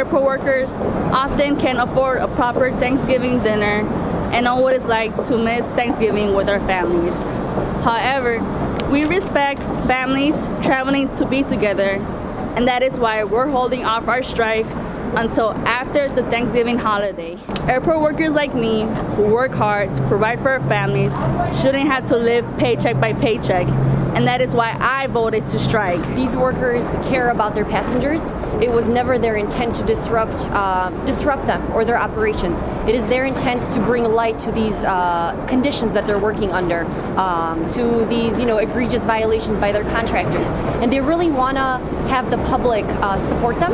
Airport workers often can't afford a proper Thanksgiving dinner and know what it's like to miss Thanksgiving with our families. However, we respect families traveling to be together, and that is why we're holding off our strike until after the Thanksgiving holiday. Airport workers like me, who work hard to provide for our families, shouldn't have to live paycheck by paycheck and that is why I voted to strike. These workers care about their passengers. It was never their intent to disrupt uh, disrupt them or their operations. It is their intent to bring light to these uh, conditions that they're working under, um, to these you know egregious violations by their contractors, and they really want to have the public uh, support them.